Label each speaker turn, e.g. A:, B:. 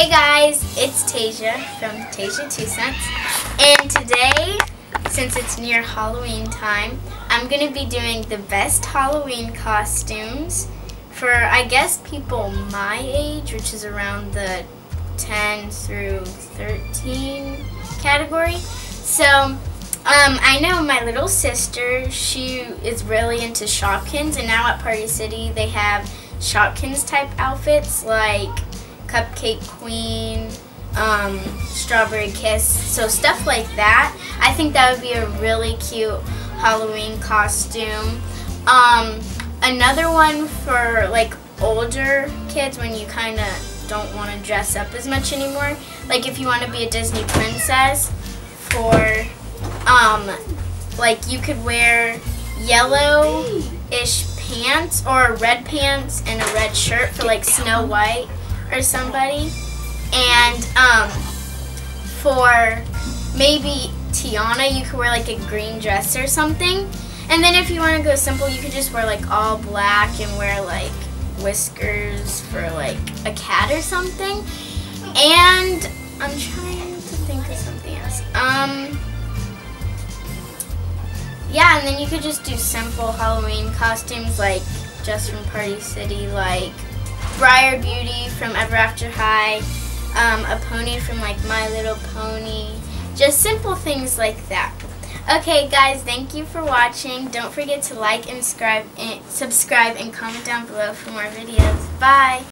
A: Hey guys, it's Taysia from Taysia Two Cents, and today, since it's near Halloween time, I'm going to be doing the best Halloween costumes for, I guess, people my age, which is around the 10 through 13 category. So, um, I know my little sister, she is really into Shopkins, and now at Party City they have Shopkins type outfits like Cupcake Queen, um, Strawberry Kiss, so stuff like that. I think that would be a really cute Halloween costume. Um, another one for like older kids when you kind of don't want to dress up as much anymore. Like if you want to be a Disney princess for, um, like you could wear yellow-ish pants or red pants and a red shirt for like Snow White or somebody. And um, for maybe Tiana, you could wear like a green dress or something. And then if you want to go simple, you could just wear like all black and wear like whiskers for like a cat or something. And I'm trying to think of something else. Um, yeah, and then you could just do simple Halloween costumes like just from Party City, like Briar Beauty from Ever After High, um, a pony from like My Little Pony, just simple things like that. Okay guys, thank you for watching. Don't forget to like and subscribe and, subscribe and comment down below for more videos. Bye!